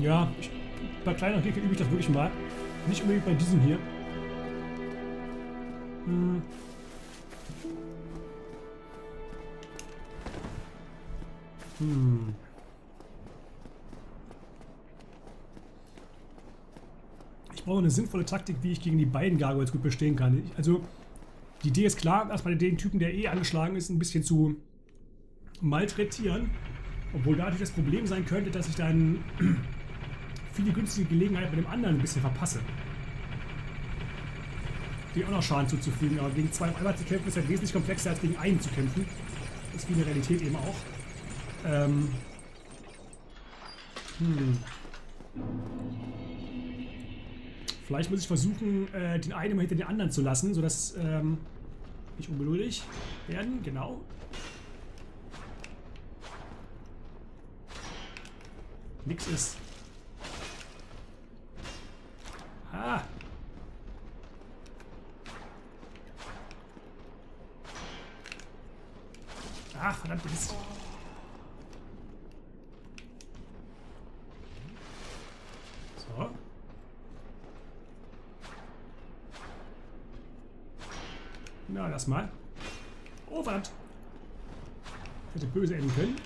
Ja, ich, bei kleineren Gegnern übe ich das wirklich mal. Nicht unbedingt bei diesem hier. Hm. Hm. Ich brauche eine sinnvolle Taktik, wie ich gegen die beiden Gargoyles gut bestehen kann. Ich, also, die Idee ist klar, erstmal den Typen, der eh angeschlagen ist, ein bisschen zu malträtieren. Obwohl da natürlich das Problem sein könnte, dass ich dann viele günstige Gelegenheiten mit dem anderen ein bisschen verpasse. Die auch noch Schaden zuzufügen, aber gegen zwei auf einmal zu kämpfen ist halt wesentlich komplexer als gegen einen zu kämpfen. Das ist wie in der Realität eben auch. Ähm. Hm. Vielleicht muss ich versuchen, äh, den einen immer hinter den anderen zu lassen, sodass ähm, nicht ungeduldig werden. Genau. Nix ist. Ah. Ach, verdammt, Mist. So. Na, lass mal. Oh, verdammt. Hätte böse enden können.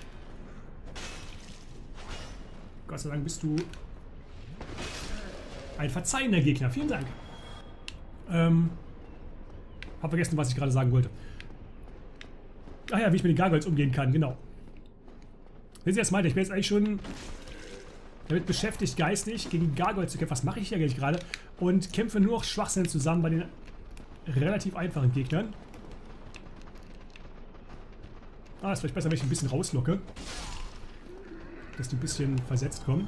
Gott sei Dank bist du ein verzeihender Gegner. Vielen Dank. Ähm, hab vergessen, was ich gerade sagen wollte. Ach ja, wie ich mit den Gargoyles umgehen kann, genau. Wenn Sie das meinte, ich bin jetzt eigentlich schon damit beschäftigt, geistig gegen Gargoyles zu kämpfen. Was mache ich hier eigentlich gerade? Und kämpfe nur noch Schwachsinn zusammen bei den relativ einfachen Gegnern. Ah, ist vielleicht besser, wenn ich ein bisschen rauslocke. Dass die ein bisschen versetzt kommen.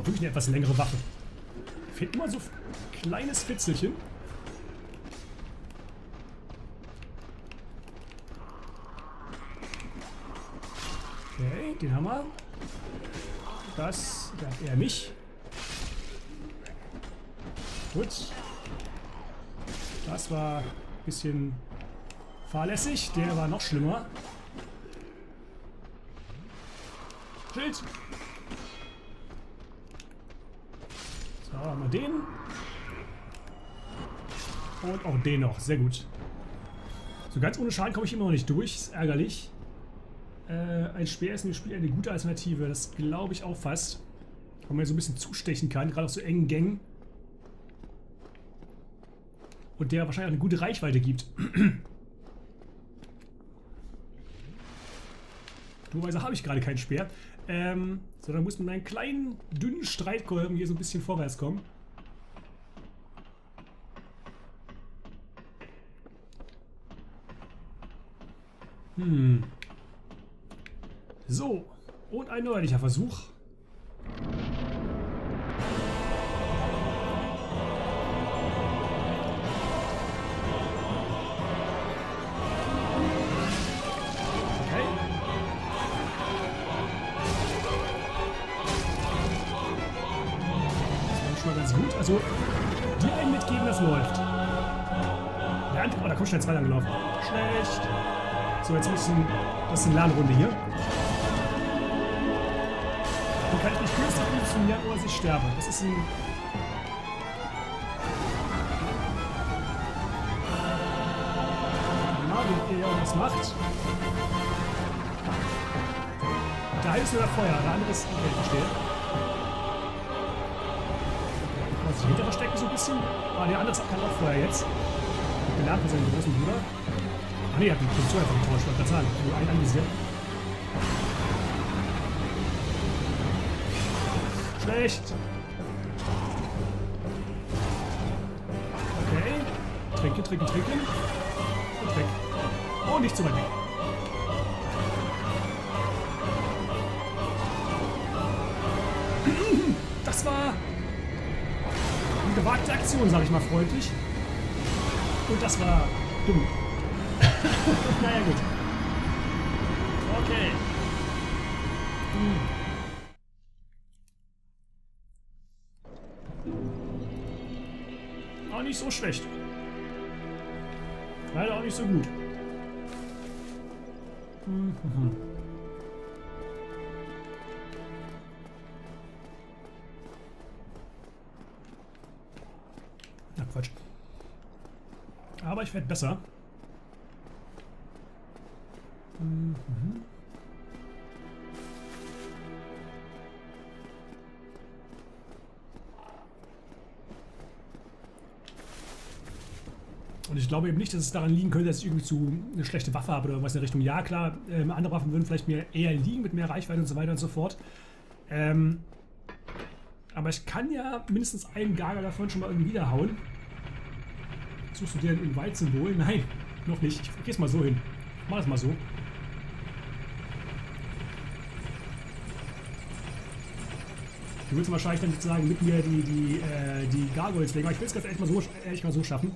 Brauche wirklich eine etwas längere Waffe. Fehlt immer so ein kleines Fitzelchen. Okay, den haben wir. Das, ja, eher nicht. Gut. Das war ein bisschen fahrlässig. Der war noch schlimmer. Schild! So, haben wir den. Und auch den noch. Sehr gut. So ganz ohne Schaden komme ich immer noch nicht durch. Ist ärgerlich. Äh, ein Speer ist in dem Spiel eine gute Alternative. Das glaube ich auch fast. Weil man so ein bisschen zustechen kann, gerade auf so engen Gängen. Und der wahrscheinlich auch eine gute Reichweite gibt. Dummerweise habe ich gerade keinen Speer. Ähm, sondern muss mit meinen kleinen, dünnen Streitkolben hier so ein bisschen vorwärts kommen. Hm. So. Und ein neuerlicher Versuch. Andere, oh, da kommt schon zwei lang gelaufen. Schlecht. So, jetzt ein, das ist eine Lernrunde hier. Dann kann ich mich günstig positionieren, oder ich sterbe. Das ist ein... Genau, wenn ihr irgendwas macht. Der eine ist nur der Feuer, der andere ist... Okay, verstehe. Kann man sich hinter verstecken so ein bisschen? Ah, der andere kann auch Feuer jetzt. Gelernt von seinem großen Bruder. Ach nee, er hat die Position einfach getauscht, wollte gerade sagen. Nur einen anvisiert. Schlecht. Okay. Trinken, trinken, trinken. Und weg. Oh, nicht zu weit weg. Das war eine gewagte Aktion, sage ich mal freundlich. Und das war dumm. naja, gut. Okay. Hm. Auch nicht so schlecht. Leider auch nicht so gut. Mhm. Na Quatsch aber ich werde besser. Mhm. Und ich glaube eben nicht, dass es daran liegen könnte, dass ich irgendwie zu eine schlechte Waffe habe oder irgendwas in der Richtung. Ja, klar, ähm, andere Waffen würden vielleicht mir eher liegen mit mehr Reichweite und so weiter und so fort. Ähm, aber ich kann ja mindestens einen Gaga davon schon mal irgendwie wiederhauen. Suchst du dir ein Invite-Symbol? Nein, noch nicht. Ich geh's mal so hin. Mach es mal so. Du willst wahrscheinlich dann sozusagen mit mir die, die, äh, die Gargoyles legen. Aber ich will es ganz ehrlich mal, so, ehrlich mal so schaffen.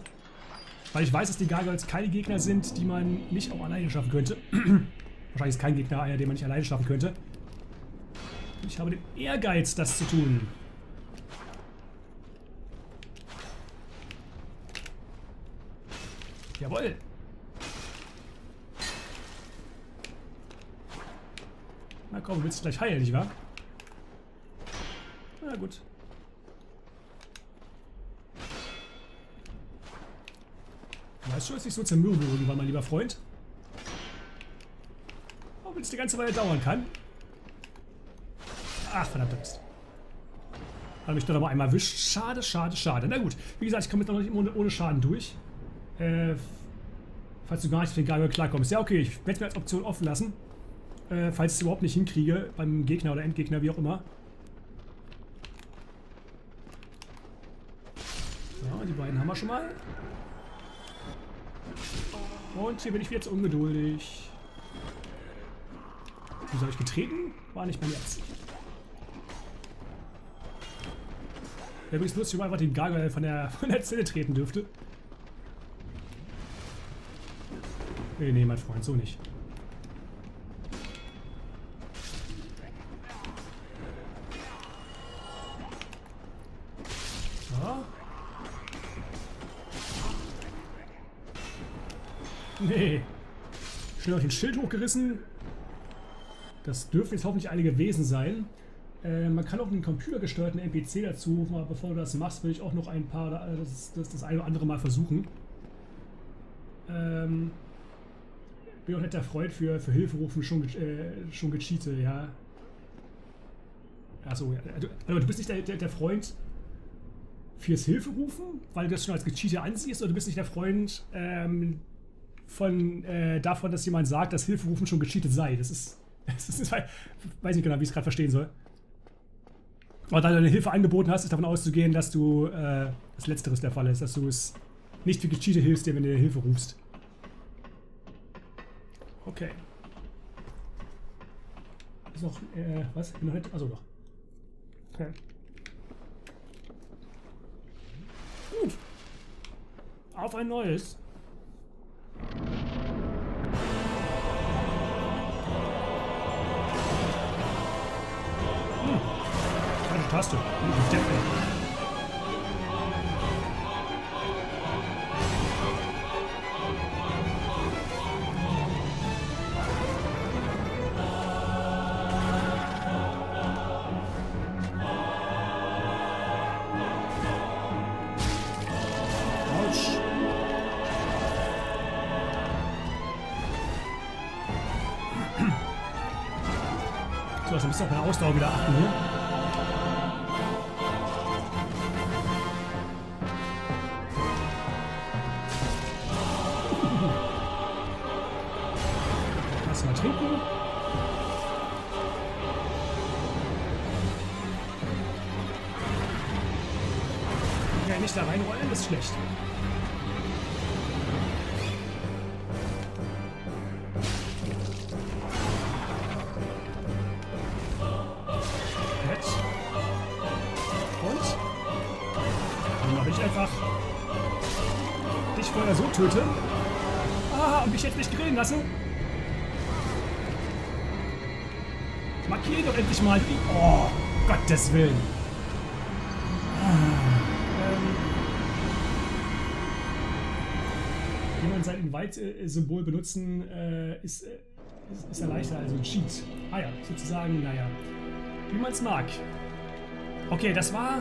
Weil ich weiß, dass die Gargoyles keine Gegner sind, die man nicht auch alleine schaffen könnte. Wahrscheinlich ist kein Gegner einer, den man nicht alleine schaffen könnte. Ich habe den Ehrgeiz, das zu tun. Jawohl. Na komm, willst du gleich heilen, nicht wahr? Na gut. Weißt du, dass ich so zermürbe irgendwann, mein lieber Freund? Auch wenn es die ganze Weile dauern kann. Ach, verdammte Mist. Habe mich noch mal einmal erwischt. Schade, schade, schade. Na gut, wie gesagt, ich komme jetzt noch nicht ohne, ohne Schaden durch. Äh, falls du gar nicht mit Geiger klarkommst. Ja, okay, ich werde es mir als Option offen lassen. Äh, falls ich es überhaupt nicht hinkriege, beim Gegner oder Endgegner, wie auch immer. So, die beiden haben wir schon mal. Und hier bin ich jetzt ungeduldig. Wieso habe ich getreten? War nicht meine Absicht. Übrigens lustig, wenn man einfach den Gargoyle von der, von der Zelle treten dürfte. Nee, nee, mein Freund, so nicht. So. Nee. Schnell noch den Schild hochgerissen. Das dürfen jetzt hoffentlich einige Wesen sein. Äh, man kann auch einen computergesteuerten NPC dazu. Mal bevor du das machst, will ich auch noch ein paar, äh, das, das, das eine oder andere mal versuchen. Ähm, bin auch nicht der Freund für, für Hilfe schon, äh, schon gecheatet, ja. Achso, ja. Du, also du bist nicht der, der, der Freund fürs Hilfe rufen, weil du das schon als gecheatet ansiehst, oder du bist nicht der Freund ähm, von, äh, davon, dass jemand sagt, dass Hilfe rufen schon gecheatet sei. Das ist, das ist, weiß nicht genau, wie ich es gerade verstehen soll. Aber da du eine Hilfe angeboten hast, ist davon auszugehen, dass du äh, das Letzteres der Fall ist, dass du es nicht für gecheatet hilfst dir, wenn du dir Hilfe rufst. Okay. Ist noch, äh, was? Nicht, also doch. Okay. Gut. Auf ein neues. Hm. Falsche Taste. Hm, So, also müssen wir auf meine Ausdauer wieder achten hier. Lass mal trinken. Ja, nicht da reinrollen, ist schlecht. Vorher so töte. Ah, und mich jetzt nicht grillen lassen. Markiere doch endlich mal die... Oh, Gottes Willen. Ah, ähm, sein Invite-Symbol benutzen, äh, ist, äh, ist, ist ja leichter, also Cheat. Ah ja, sozusagen, naja, wie man es mag. Okay, das war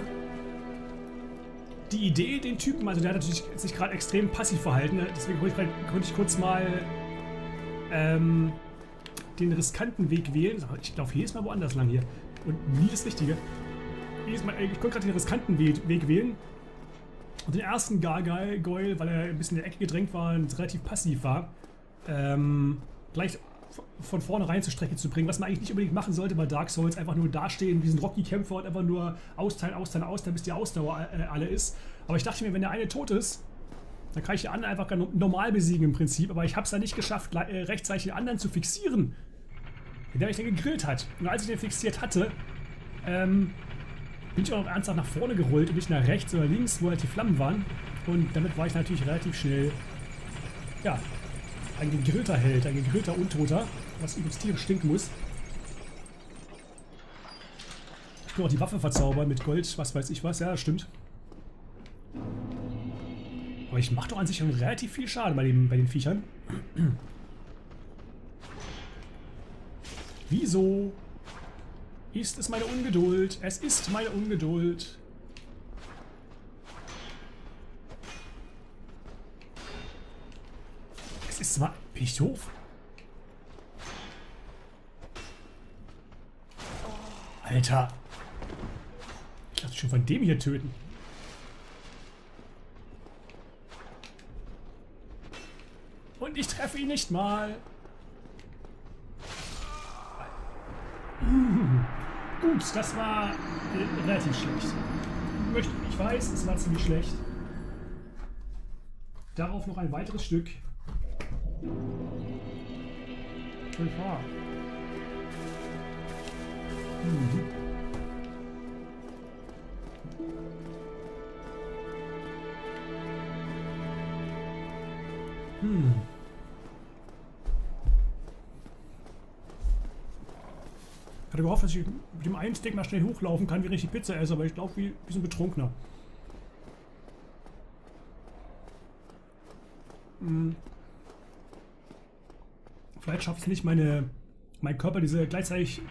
die Idee, den Typen, also der hat natürlich sich gerade extrem passiv verhalten, ne? deswegen konnte ich, ich kurz mal ähm, den riskanten Weg wählen. Ich laufe jedes Mal woanders lang hier und nie das Richtige. Mal, ich konnte gerade den riskanten Weg wählen und den ersten Gargoyle, weil er ein bisschen in der Ecke gedrängt war und relativ passiv war, ähm, gleich von vornherein zur Strecke zu bringen, was man eigentlich nicht unbedingt machen sollte bei Dark Souls, einfach nur dastehen, wie ein Rocky-Kämpfer und einfach nur austeilen, austeilen, austeilen, bis die Ausdauer äh, alle ist. Aber ich dachte mir, wenn der eine tot ist, dann kann ich den anderen einfach normal besiegen im Prinzip, aber ich habe es dann nicht geschafft, äh, rechtzeitig den anderen zu fixieren, der mich dann gegrillt hat. Und als ich den fixiert hatte, ähm, bin ich auch noch ernsthaft nach vorne gerollt und nicht nach rechts oder links, wo halt die Flammen waren. Und damit war ich natürlich relativ schnell, ja, ein gegrillter Held, ein gegrillter Untoter, was übrigens tierisch stinken muss. Ich kann auch die Waffe verzaubern mit Gold, was weiß ich was. Ja, das stimmt. Aber ich mache doch an sich schon relativ viel Schaden bei, dem, bei den Viechern. Wieso ist es meine Ungeduld? Es ist meine Ungeduld. Ist zwar... Bin ich doof? Alter. Ich lasse schon von dem hier töten. Und ich treffe ihn nicht mal. Gut, das war relativ schlecht. Ich weiß, es war ziemlich schlecht. Darauf noch ein weiteres Stück. Gefahr. Mhm. Hm. Ich hatte gehofft, dass ich mit dem einen Stick mal schnell hochlaufen kann, wie richtig Pizza esse, aber ich glaube, wie, wie so ein Betrunkener. Hm. Vielleicht schafft es nicht, meine, mein Körper diese gleichzeitig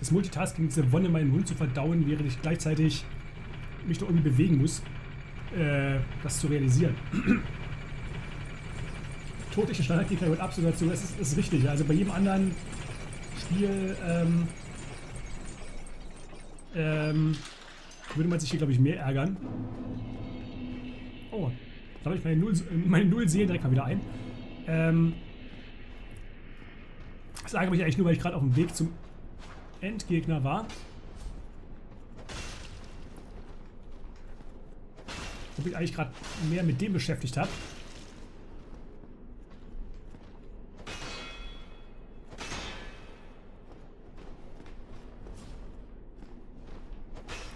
das Multitasking, diese Wonne in meinem Mund zu verdauen, während ich gleichzeitig mich da irgendwie bewegen muss, äh, das zu realisieren. Todliche Standardgegner mit absoluter dazu, das ist, ist richtig. Also bei jedem anderen Spiel ähm, ähm, würde man sich hier, glaube ich, mehr ärgern. Oh, da habe ich meine Null, meine Null Seelen direkt mal wieder ein. Ähm, das ärgert mich eigentlich nur, weil ich gerade auf dem Weg zum Endgegner war. Wo ich eigentlich gerade mehr mit dem beschäftigt habe.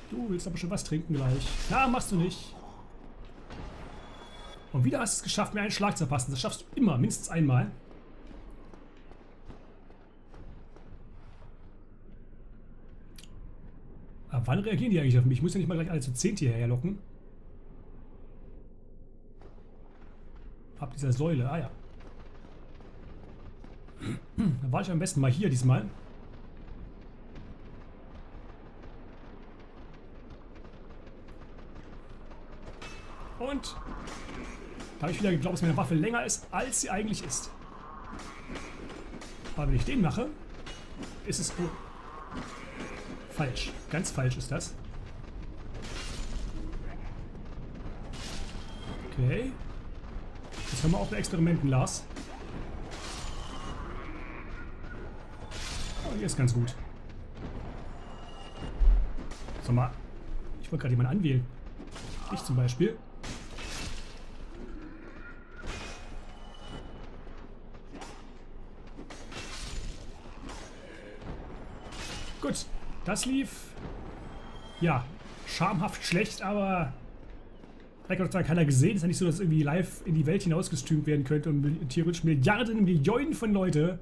Du willst aber schon was trinken gleich. Na, machst du nicht. Und wieder hast du es geschafft, mir einen Schlag zu verpassen. Das schaffst du immer, mindestens einmal. Aber wann reagieren die eigentlich auf mich? Ich muss ja nicht mal gleich alle zu 10 hierher locken. Ab dieser Säule, ah ja. Dann war ich am besten mal hier diesmal. Und da habe ich wieder geglaubt, dass meine Waffe länger ist, als sie eigentlich ist. Aber wenn ich den mache, ist es falsch. Ganz falsch ist das. Okay. Jetzt haben wir auch mit Experimenten, Lars. Oh, hier ist ganz gut. Sag mal, ich wollte gerade jemanden anwählen. Ich zum Beispiel. Das lief, ja, schamhaft schlecht, aber vielleicht hat keiner gesehen. Ist ja nicht so, dass irgendwie live in die Welt hinaus gestreamt werden könnte und theoretisch Milliarden, Millionen von Leute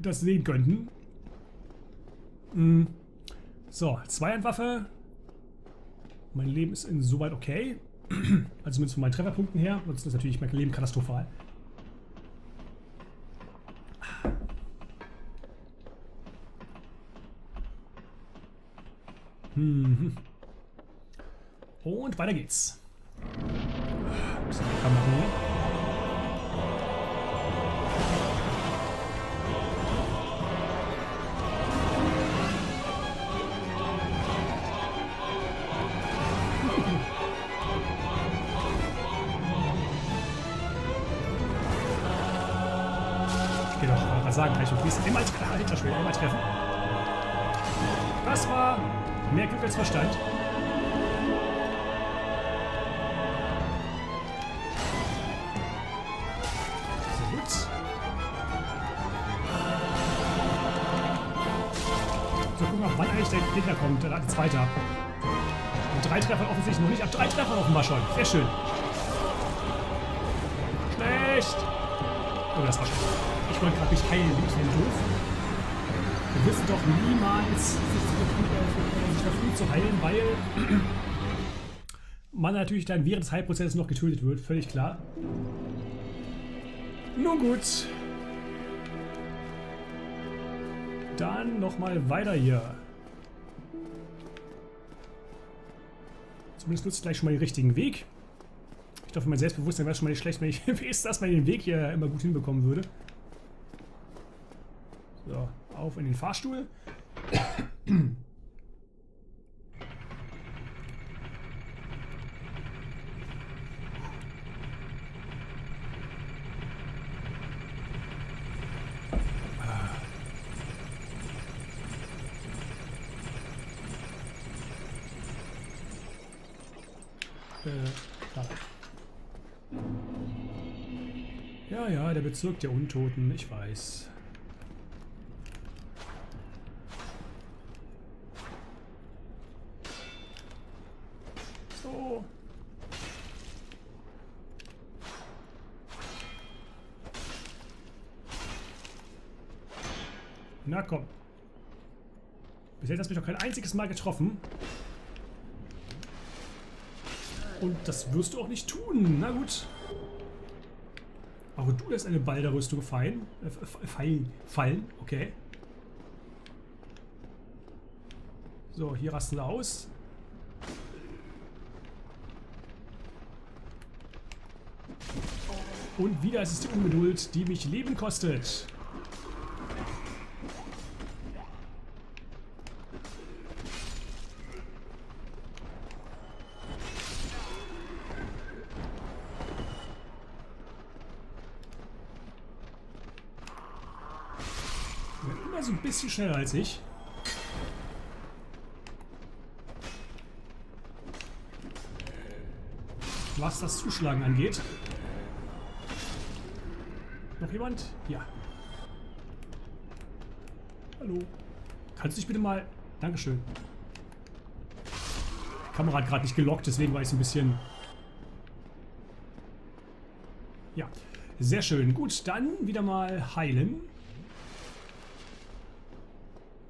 das sehen könnten. Mhm. So, Zweihandwaffe. Mein Leben ist insoweit okay. Also zumindest von meinen Trefferpunkten her. Sonst ist natürlich mein Leben katastrophal. Mhm. Und weiter geht's. Sagen, gleich und fließen. Immer alter Schwede, immer treffen. Das war mehr Glück als Verstand. Gut. So, wir mal, wann eigentlich der Gegner kommt. Der zweite. Und drei Treffer offensichtlich noch nicht. Ab drei Treffer offenbar schon. Sehr schön. Schlecht. Oh, das war schlecht. Ich wollte gerade mich heilen, bin ich denn doof? Wir wissen doch niemals, sich zu verfrüht zu heilen, weil man natürlich dann während des Heilprozesses noch getötet wird, völlig klar. Nun gut. Dann nochmal weiter hier. Zumindest nutze ich gleich schon mal den richtigen Weg. Ich glaube, mein Selbstbewusstsein wäre schon mal nicht schlecht, wenn ich weiß, dass man den Weg hier immer gut hinbekommen würde. So, auf in den Fahrstuhl. Äh, ja, ja, der Bezirk der Untoten, ich weiß. Na komm. Bis jetzt hast du mich noch kein einziges Mal getroffen. Und das wirst du auch nicht tun. Na gut. Aber du lässt eine Balderrüstung fallen. Äh, fallen. Fallen. Okay. So, hier rasten wir aus. Und wieder ist es die Ungeduld, die mich Leben kostet. Immer so ein bisschen schneller als ich. Was das Zuschlagen angeht. Noch jemand? Ja. Hallo. Kannst du dich bitte mal... Dankeschön. Die Kamera hat gerade nicht gelockt, deswegen war ich so ein bisschen... Ja. Sehr schön. Gut, dann wieder mal heilen.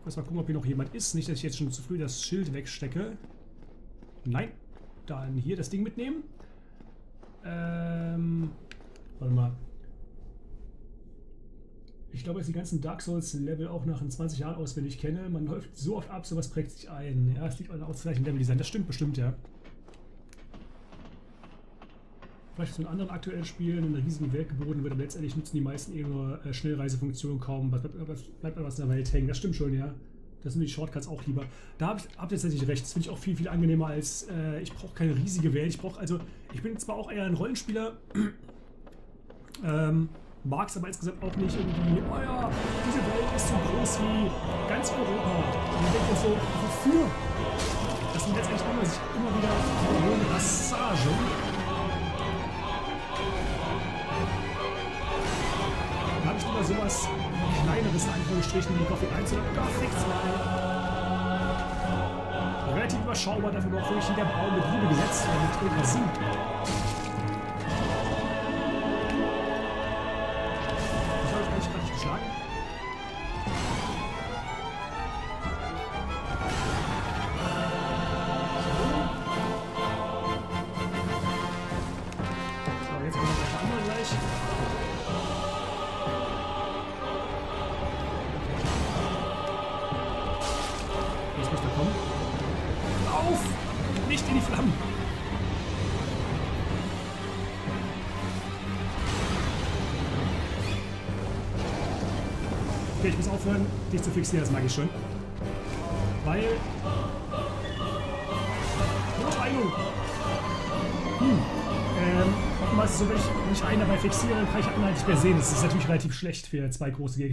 Lass mal gucken, ob hier noch jemand ist. Nicht, dass ich jetzt schon zu früh das Schild wegstecke. Nein. Dann hier das Ding mitnehmen. Ähm... Warte mal. Ich glaube, dass die ganzen Dark Souls-Level auch nach 20 Jahren auswendig kenne. Man läuft so oft ab, sowas prägt sich ein. Ja, es liegt an der ausreichenden Level-Design. Das stimmt bestimmt, ja. Vielleicht einem anderen aktuellen Spielen in einer riesigen Welt geboten wird, aber letztendlich nutzen die meisten ihre äh, Schnellreisefunktion kaum. Was bleibt, bleibt was in der Welt hängen? Das stimmt schon, ja. Das sind die Shortcuts auch lieber. Da habe ich hab tatsächlich recht. Das finde ich auch viel, viel angenehmer als äh, ich brauche keine riesige Welt. Ich brauche also, ich bin zwar auch eher ein Rollenspieler, ähm, mag es aber insgesamt auch nicht irgendwie, oh ja, diese Welt ist so groß wie ganz Europa. Und man denkt so, wofür? Das sind letztendlich immer, sich immer wieder Passagen. Sowas kleineres in Anführungsstrichen wie Gothic 1 oder Gothic 2. Relativ überschaubar, dafür war auch wirklich jeder Baum mit Liebe gesetzt oder mit Ultrasin. Aufhören, dich zu fixieren, das mag ich schon. Weil... Entscheidung! Hm. Ähm, es so, wenn ich, wenn ich einen dabei fixiere, kann ich einen halt nicht mehr sehen. Das ist natürlich relativ schlecht für zwei große Gegner.